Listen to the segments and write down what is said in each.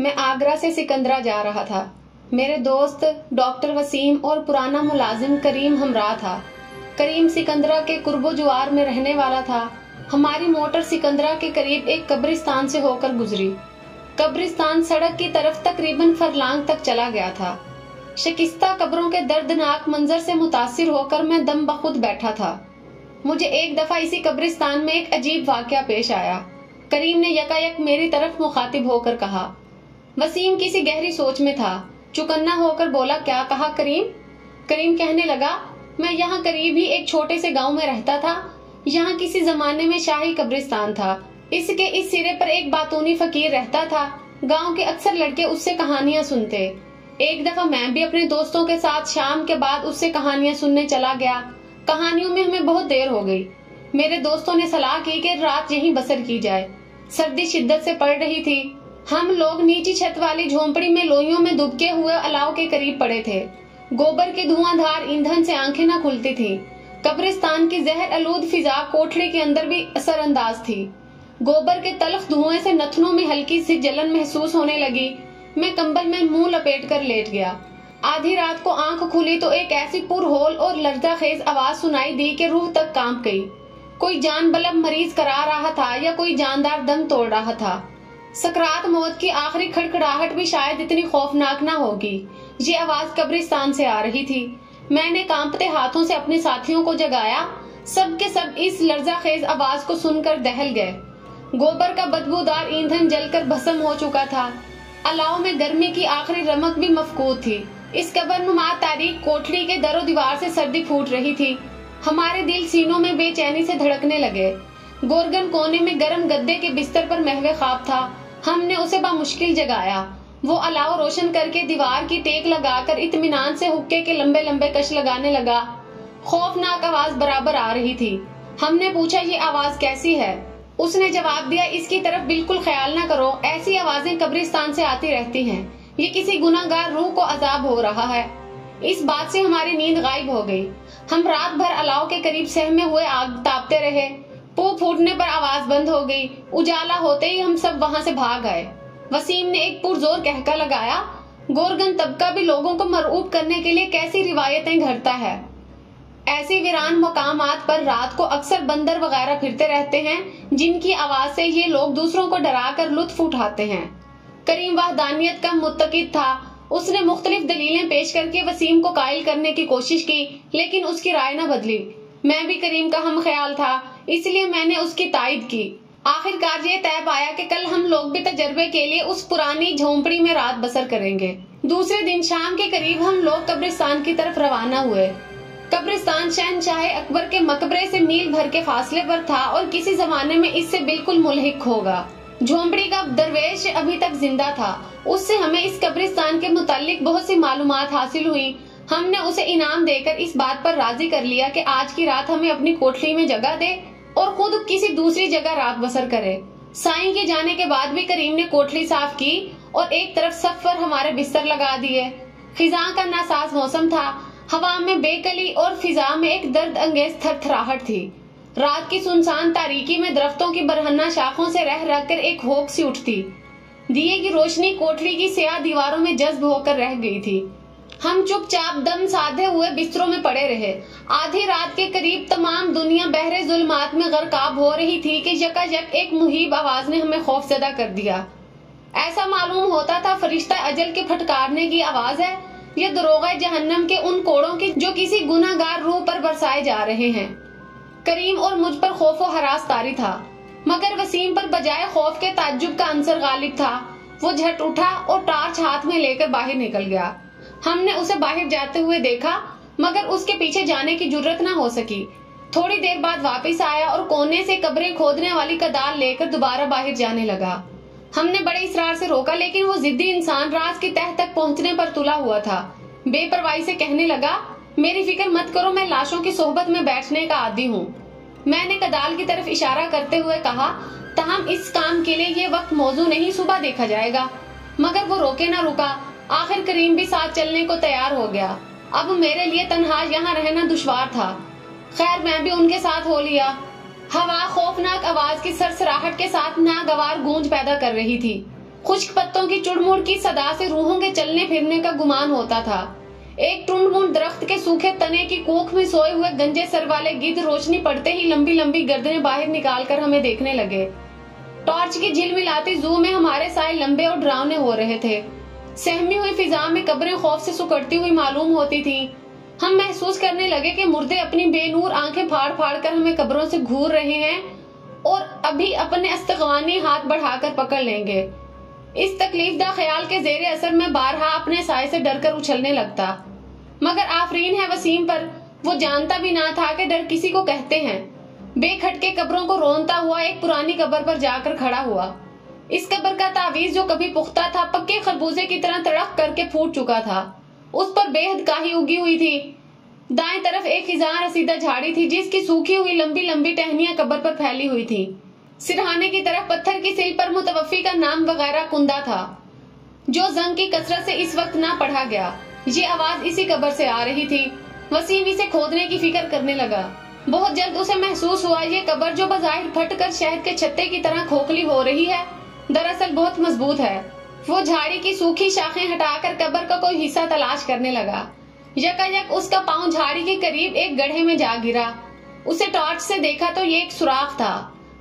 मैं आगरा से सिकंदरा जा रहा था। मेरे दोस्त, डॉक्टर वसीम और पुराना मुलाजिम करीम हमरा था। करीम सिकंदरा के कुर्बो जुआर में रहने वाला था। हमारी मोटर सिकंदरा के करीब एक कब्रिस्तान से होकर गुजरी। कब्रिस्तान सड़क की तरफ़ तकरीबन फरलांग तक चला गया था। शिकिस्ता कब्रों के दर्दनाक मंजर से मुतासिर होकर मैं दम बखुद बैठा था। मुझे एक दफ़ा इसी कब्रिस्तान में एक अजीब वाक्य पेश आया। करीम ने यकायक मेरी तरफ़ मुखातिब होकर कहा वसीम किसी गहरी सोच में था। चुकन्ना होकर बोला, क्या कहा करीम? करीम कहने लगा, मैं यहाँ करीब ही एक छोटे से गाँव में रहता था। यहाँ किसी जमाने में शाही कब्रिस्तान था। इसके इस सिरे पर एक बातूनी फकीर रहता था। गाँव के अक्सर लड़के उससे कहानियाँ सुनते। एक दफ़ा मैं भी अपने दोस्तों के साथ शाम के बाद उससे कहानियाँ सुनने चला गया। कहानियों में हमें बहुत देर हो गई। मेरे दोस्तों ने सलाह की कि रात यहीं बसर की जाए। सर्दी शिद्दत से पड़ रही थी। हम लोग नीची छत वाली झोंपड़ी में लोहियों में दुबके हुए अलाव के करीब पड़े थे। गोबर के धुआंधार ईंधन से आँखें न खुलती थी। कब्रिस्तान की जहर आलूद फिजा कोठड़ी के अंदर भी असरअंदाज थी। गोबर के तलख धुएँ से नथनों में हल्की सी जलन महसूस होने लगी। मैं कंबल में मुँह लपेट कर लेट गया। आधी रात को आँख खुली तो एक ऐसी पुरहोल और लर्जा खेज आवाज़ सुनाई दी कि रूह तक काँप गई। कोई जान बलब मरीज़ करा रहा था या कोई जानदार दम तोड़ रहा था? सकरात मौत की आखिरी खड़खड़ाहट भी शायद इतनी खौफनाक ना होगी। ये आवाज़ कब्रिस्तान से आ रही थी। मैंने कांपते हाथों से अपने साथियों को जगाया। सब के सब इस लर्जा खेज आवाज़ को सुनकर दहल गए। गोबर का बदबूदार ईंधन जलकर भस्म हो चुका था। अलाव में गर्मी की आखिरी रमक भी मफकूद थी। इस कबर नुमा तारीख कोठड़ी के दरो दीवार से सर्दी फूट रही थी। हमारे दिल सीनों में बेचैनी से धड़कने लगे। गोरगन कोने में गर्म गद्दे के बिस्तर पर महवे खाब था। हमने उसे बामुश्किल जगाया। वो अलाव रोशन करके दीवार की टेक लगाकर इतमान से हुक्के के लंबे लंबे कश लगाने लगा। खौफनाक आवाज़ बराबर आ रही थी। हमने पूछा, ये आवाज़ कैसी है? उसने जवाब दिया, इसकी तरफ़ बिल्कुल ख्याल ना करो। ऐसी आवाज़ें कब्रिस्तान से आती रहती हैं। ये किसी गुनागार रूह को अजाब हो रहा है। इस बात से हमारी नींद गायब हो गई। हम रात भर अलाव के करीब सहमे हुए आग तापते रहे। पू फूटने पर आवाज़ बंद हो गई। उजाला होते ही हम सब वहाँ से भाग आए। वसीम ने एक पुरजोर कहका लगाया, गोरगन, तबका भी लोगों को मरऊब करने के लिए कैसी रिवायतें घड़ता है? ऐसे वीरान मकाम पर रात को अक्सर बंदर वगैरह फिरते रहते हैं, जिनकी आवाज़ से ये लोग दूसरों को डरा कर लुत्फ उठाते हैं। करीम वहदानियत का मुतकिद था। उसने मुख्तलिफ़ दलीलें पेश करके वसीम को कायल करने की कोशिश की, लेकिन उसकी राय न बदली। मैं भी करीम का हम ख्याल था, इसलिए मैंने उसकी तायद की। आखिरकार ये तय पाया कि कल हम लोग भी तजर्बे के लिए उस पुरानी झोंपड़ी में रात बसर करेंगे। दूसरे दिन शाम के करीब हम लोग कब्रिस्तान की तरफ़ रवाना हुए। कब्रिस्तान शहनशाह अकबर के मकबरे से मील भर के फासले पर था और किसी जमाने में इससे बिल्कुल मुलहिक होगा। झोंपड़ी का दरवेश अभी तक ज़िंदा था। उससे हमें इस कब्रिस्तान के मुतालिक बहुत सी मालूम हासिल हुई हमने उसे इनाम देकर इस बात पर राज़ी कर लिया कि आज की रात हमें अपनी कोठरी में जगह दे और खुद किसी दूसरी जगह रात बसर करे। साई के जाने के बाद भी करीम ने कोठरी साफ़ की और एक तरफ़ सब पर हमारे बिस्तर लगा दिए। खिजा का नासाज मौसम था। हवा में बेकली और फिजा में एक दर्द अंगेज थरथराहट थी। रात की सुनसान तारीकी में दरख्तों की बरहना शाखों से रह रह कर एक होक सी उठती। दिए की रोशनी कोठरी की स्याह दीवारों में जज्ब होकर रह गई थी। हम चुपचाप दम साधे हुए बिस्तरों में पड़े रहे। आधी रात के करीब तमाम दुनिया बहरे जुल्मात में गरकाब हो रही थी कि यकायक एक मुहिब आवाज़ ने हमें खौफ खौफजदा कर दिया। ऐसा मालूम होता था फरिश्ता अजल के फटकारने की आवाज़ है, ये दरोगा जहन्नम के उन कोड़ों की जो किसी गुनागार रूह पर बरसाए जा रहे हैं। करीम और मुझ पर खौफ और हरास तारी था, मगर वसीम पर बजाय खौफ के ताज्जुब का अंसर गालिब था। वो झट उठा और टार्च हाथ में लेकर बाहर निकल गया। हमने उसे बाहर जाते हुए देखा, मगर उसके पीछे जाने की ज़रूरत ना हो सकी। थोड़ी देर बाद वापस आया और कोने से कब्रें खोदने वाली कदार लेकर दोबारा बाहर जाने लगा। हमने बड़े इसरार से रोका, लेकिन वो जिद्दी इंसान राज के तह तक पहुँचने पर तुला हुआ था। बेपरवाही से कहने लगा, मेरी फ़िक्र मत करो, मैं लाशों की सोहबत में बैठने का आदि हूँ। मैंने कदाल की तरफ़ इशारा करते हुए कहा, तहम इस काम के लिए ये वक्त मौजू नहीं, सुबह देखा जाएगा। मगर वो रोके ना रुका। आखिर करीम भी साथ चलने को तैयार हो गया। अब मेरे लिए तनहा यहाँ रहना दुशवार था। खैर, मैं भी उनके साथ हो लिया। हवा खौफनाक आवाज़ की सरसराहट के साथ नागवार गूंज पैदा कर रही थी। खुश्क पत्तों की चुड़मुड़ की सदा से रूहों के चलने फिरने का गुमान होता था। एक टुंड दरख्त के सूखे तने की कोख में सोए हुए गंजे सर वाले गिद्ध रोशनी पड़ते ही लंबी लंबी गर्दने बाहर निकाल कर हमें देखने लगे। टॉर्च की झिलमिलाती जू में हमारे साए लंबे और डरावने हो रहे थे। सहमी हुई फिजा में कब्रें खौफ से सुकड़ती हुई मालूम होती थी। हम महसूस करने लगे कि मुर्दे अपनी बेनूर आँखें फाड़ फाड़ कर हमें कब्रों से घूर रहे हैं और अभी अपने अस्तगवानी हाथ बढ़ाकर पकड़ लेंगे। इस तकलीफदा ख्याल के जेर असर में बारहा अपने साय से डरकर उछलने लगता। मगर आफरीन है वसीम पर, वो जानता भी ना था कि डर किसी को कहते हैं। बेखटके कब्रों को रोनता हुआ एक पुरानी कब्र पर जाकर खड़ा हुआ। इस कब्र का तावीज जो कभी पुख्ता था, पक्के खरबूजे की तरह तड़क करके फूट चुका था। उस पर बेहद काही उगी हुई थी। दाएँ तरफ़ एक हिजार रसीदा झाड़ी थी, जिसकी सूखी हुई लंबी लंबी टहनिया कब्र पर फैली हुई थी। सिरहाने की तरफ़ पत्थर की सिल पर मुतवफी का नाम वगैरह कुंदा था, जो जंग की कसरत से इस वक्त ना पढ़ा गया। ये आवाज़ इसी कब्र से आ रही थी। वसीम इसे खोदने की फ़िक्र करने लगा। बहुत जल्द उसे महसूस हुआ, ये कब्र जो बजाहिर फट कर शहद के छत्ते की तरह खोखली हो रही है। दरअसल बहुत मज़बूत है। वो झाड़ी की सूखी शाखें हटाकर कब्र का कोई हिस्सा तलाश करने लगा। यकायक उसका पाँव झाड़ी के करीब एक गड्ढे में जा गिरा। उसे टॉर्च से देखा तो ये एक सुराख था।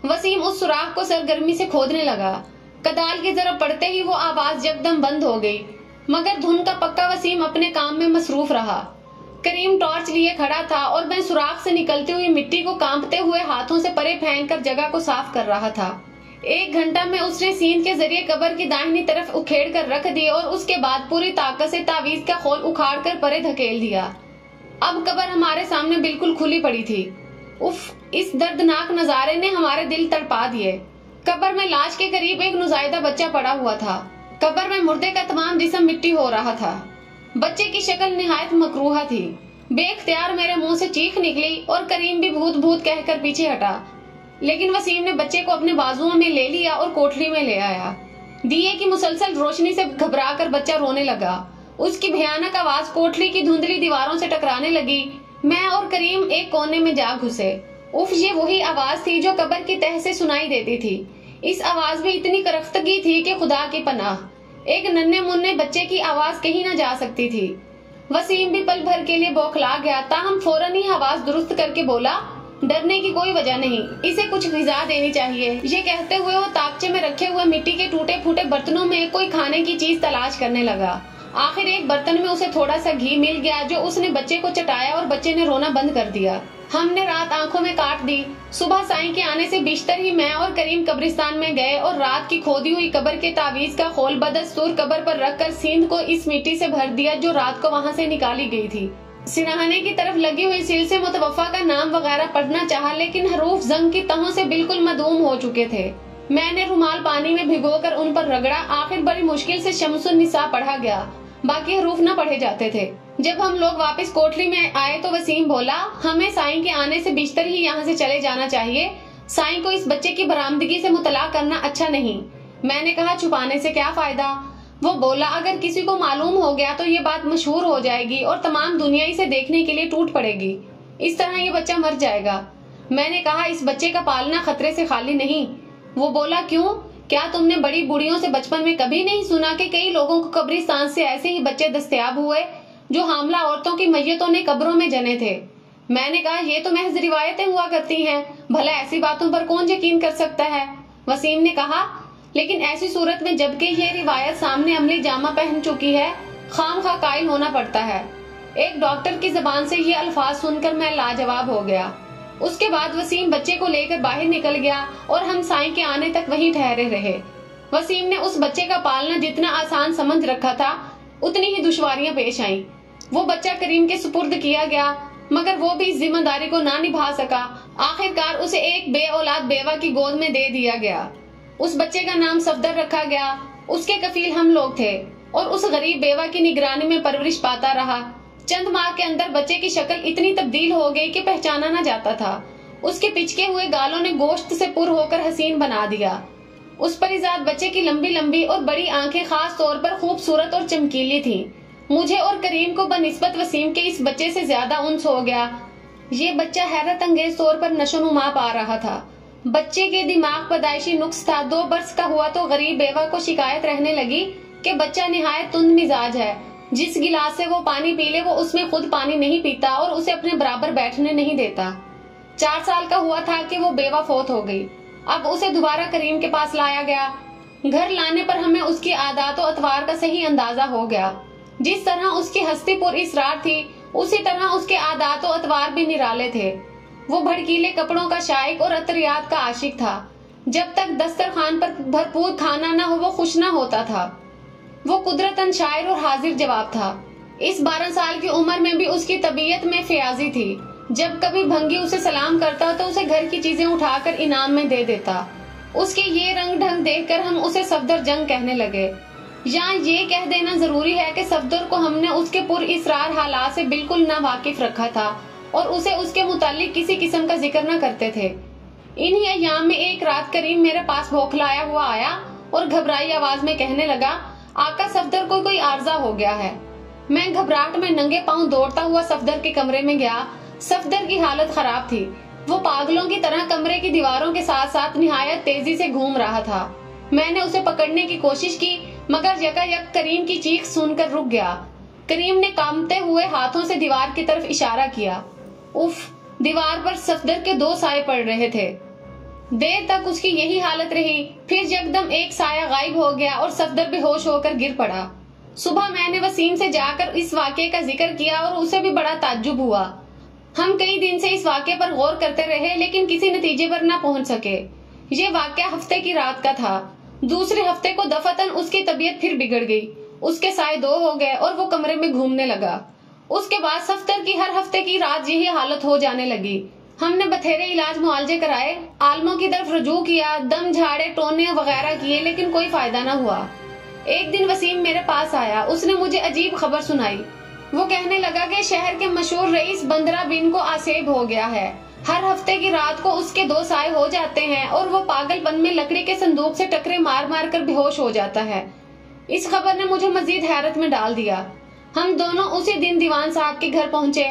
वसीम उस सुराख को सरगर्मी से खोदने लगा। कदाल की जरा पड़ते ही वो आवाज़ जगदम बंद हो गई। मगर धुन का पक्का वसीम अपने काम में मसरूफ रहा। करीम टॉर्च लिए खड़ा था और मैं सुराख से निकलती हुई मिट्टी को कांपते हुए हाथों से परे फेंक कर जगह को साफ़ कर रहा था। एक घंटा में उसने सीन के ज़रिए कबर की दाहिनी तरफ़ उखेड़ कर रख दी और उसके बाद पूरी ताकत से तावीज का खोल उखाड़ कर परे धकेल दिया। अब कबर हमारे सामने बिल्कुल खुली पड़ी थी। उफ, इस दर्दनाक नजारे ने हमारे दिल तड़पा दिए। कबर में लाश के करीब एक नुजायदा बच्चा पड़ा हुआ था। कबर में मुर्दे का तमाम जिसम मिट्टी हो रहा था। बच्चे की शक्ल निहायत मकरूहा थी। बेख्तियार मेरे मुँह से चीख निकली और करीम भी भूत भूत कहकर पीछे हटा। लेकिन वसीम ने बच्चे को अपने बाजुओं में ले लिया और कोठरी में ले आया। दिए की मुसलसल रोशनी से घबरा कर बच्चा रोने लगा। उसकी भयानक आवाज़ कोठरी की धुंधली दीवारों से टकराने लगी। मैं और करीम एक कोने में जा घुसे। उफ, ये वही आवाज़ थी जो कबर की तह से सुनाई देती थी। इस आवाज़ में इतनी करख्तगी थी कि खुदा की पनाह। एक नन्हे मुन्ने बच्चे की आवाज़ कहीं ना जा सकती थी। वसीम भी पल भर के लिए बौखला गया। ताहम फ़ौरन ही आवाज़ दुरुस्त करके बोला डरने की कोई वजह नहीं। इसे कुछ गिजा देनी चाहिए। ये कहते हुए वो ताकचे में रखे हुए मिट्टी के टूटे फूटे बर्तनों में कोई खाने की चीज़ तलाश करने लगा। आखिर एक बर्तन में उसे थोड़ा सा घी मिल गया, जो उसने बच्चे को चटाया और बच्चे ने रोना बंद कर दिया। हमने रात आँखों में काट दी। सुबह साई के आने से बिस्तर ही मैं और करीम कब्रिस्तान में गए और रात की खोदी हुई कब्र के तावीज का खोल बदस्तूर कब्र पर रखकर सींध को इस मिट्टी से भर दिया, जो रात को वहाँ से निकाली गई थी। सिराहाने की तरफ़ लगी हुई सील से मुतवफा का नाम वगैरह पढ़ना चाहा, लेकिन हरूफ जंग की तहों से बिल्कुल मदूम हो चुके थे। मैंने रुमाल पानी में भिगोकर उन पर रगड़ा, आखिर बड़ी मुश्किल से शमसुन निसा पढ़ा गया। बाकी हरूफ न पढ़े जाते थे। जब हम लोग वापस कोठरी में आए तो वसीम बोला, हमें साई के आने से बिस्तर ही यहाँ से चले जाना चाहिए। साई को इस बच्चे की बरामदगी से मुतला करना अच्छा नहीं। मैंने कहा, छुपाने से क्या फ़ायदा? वो बोला, अगर किसी को मालूम हो गया तो ये बात मशहूर हो जाएगी और तमाम दुनिया इसे देखने के लिए टूट पड़ेगी। इस तरह ये बच्चा मर जाएगा। मैंने कहा, इस बच्चे का पालना खतरे से खाली नहीं। वो बोला, क्यों? क्या तुमने बड़ी बुढ़ियों से बचपन में कभी नहीं सुना कि कई लोगों को कब्रिस्तान से ऐसे ही बच्चे दस्तियाब हुए, जो हामला औरतों की मैयतों ने कब्रों में जने थे? मैंने कहा, ये तो महज रिवायतें हुआ करती हैं। भला ऐसी बातों पर कौन यकीन कर सकता है? वसीम ने कहा लेकिन ऐसी सूरत में जबकि ये रिवायत सामने अमली जामा पहन चुकी है, खाम खा कायल होना पड़ता है। एक डॉक्टर की जबान से ये अल्फाज सुनकर मैं लाजवाब हो गया। उसके बाद वसीम बच्चे को लेकर बाहर निकल गया और हम साई के आने तक वहीं ठहरे रहे। वसीम ने उस बच्चे का पालना जितना आसान समझ रखा था, उतनी ही दुश्वारियाँ पेश आईं। वो बच्चा करीम के सुपुर्द किया गया, मगर वो भी इस ज़िम्मेदारी को ना निभा सका। आखिरकार उसे एक बे औलाद बेवा की गोद में दे दिया गया। उस बच्चे का नाम सफदर रखा गया। उसके कफील हम लोग थे और उस गरीब बेवा की निगरानी में परवरिश पाता रहा। चंद माह के अंदर बच्चे की शक्ल इतनी तब्दील हो गई कि पहचाना ना जाता था। उसके पिचके हुए गालों ने गोश्त से पुर होकर हसीन बना दिया। उस परिजात बच्चे की लंबी लंबी और बड़ी आँखें खास तौर पर खूबसूरत और चमकीली थी। मुझे और करीम को बनस्बत वसीम के इस बच्चे से ज़्यादा उन्स हो गया। ये बच्चा हैरत अंगेज तौर पर नशो नुमा पा रहा था। बच्चे के दिमाग पैदाइशी नुक्स था। दो बरस का हुआ तो गरीब बेवा को शिकायत रहने लगी कि बच्चा निहायत तुंद मिजाज है। जिस गिलास से वो पानी पी ले, वो उसमें खुद पानी नहीं पीता और उसे अपने बराबर बैठने नहीं देता। चार साल का हुआ था कि वो बेवा फोत हो गई। अब उसे दोबारा करीम के पास लाया गया। घर लाने पर हमें उसकी आदात अतवार का सही अंदाज़ा हो गया। जिस तरह उसकी हस्ती पुर इसरार थी, उसी तरह उसके आदात अतवार भी निराले थे। वो भड़कीले कपड़ों का शायक और अतरियात का आशिक था। जब तक दस्तरखान पर भरपूर खाना न हो, वो खुश न होता था। वो कुदरतन शायर और हाजिर जवाब था। इस बारह साल की उम्र में भी उसकी तबीयत में फयाजी थी। जब कभी भंगी उसे सलाम करता तो उसे घर की चीज़ें उठाकर इनाम में दे देता। उसके ये रंग ढंग देखकर हम उसे सफदर जंग कहने लगे। यहाँ ये कह देना ज़रूरी है कि सफदर को हमने उसके पुर इसरार हालात से बिल्कुल ना वाकिफ रखा था। और उसे उसके मुतालिक किसी किस्म का ज़िक्र न करते थे। इन्हीं अयाम में एक रात करीम मेरे पास भोखलाया हुआ आया और घबराई आवाज़ में कहने लगा, आका सफदर को कोई आर्जा हो गया है। मैं घबराहट में नंगे पाँव दौड़ता हुआ सफदर के कमरे में गया। सफदर की हालत खराब थी। वो पागलों की तरह कमरे की दीवारों के साथ साथ निहायत तेज़ी से घूम रहा था। मैंने उसे पकड़ने की कोशिश की, मगर यकायक करीम की चीख सुनकर रुक गया। करीम ने कामते हुए हाथों से दीवार की तरफ़ इशारा किया। उफ, दीवार पर सफदर के दो साए पड़ रहे थे। देर तक उसकी यही हालत रही, फिर यकदम एक साया गायब हो गया और सफदर बेहोश होकर गिर पड़ा। सुबह मैंने वसीम से जाकर इस वाक्य का ज़िक्र किया और उसे भी बड़ा ताज्जुब हुआ। हम कई दिन से इस वाक्य पर गौर करते रहे, लेकिन किसी नतीजे पर न पहुँच सके। ये वाक्य हफ़्ते की रात का था। दूसरे हफ़्ते को दफातन उसकी तबीयत फिर बिगड़ गई। उसके साय दो हो गए और वो कमरे में घूमने लगा। उसके बाद सफ्तर की हर हफ़्ते की रात यही हालत हो जाने लगी। हमने बथेरे इलाज मुआवजे कराए, आलमों की तरफ़ रजू किया, दम झाड़े टोने वगैरह किए, लेकिन कोई फ़ायदा न हुआ। एक दिन वसीम मेरे पास आया, उसने मुझे अजीब खबर सुनाई। वो कहने लगा कि शहर के मशहूर रईस बंदरा बिन को आसेब हो गया है। हर हफ़्ते की रात को उसके दो साय हो जाते हैं और वो पागलपन में लकड़ी के संदूक से टकरे मार मार कर बेहोश हो जाता है। इस खबर ने मुझे मजीद हैरत में डाल दिया। हम दोनों उसी दिन दीवान साहब के घर पहुँचे।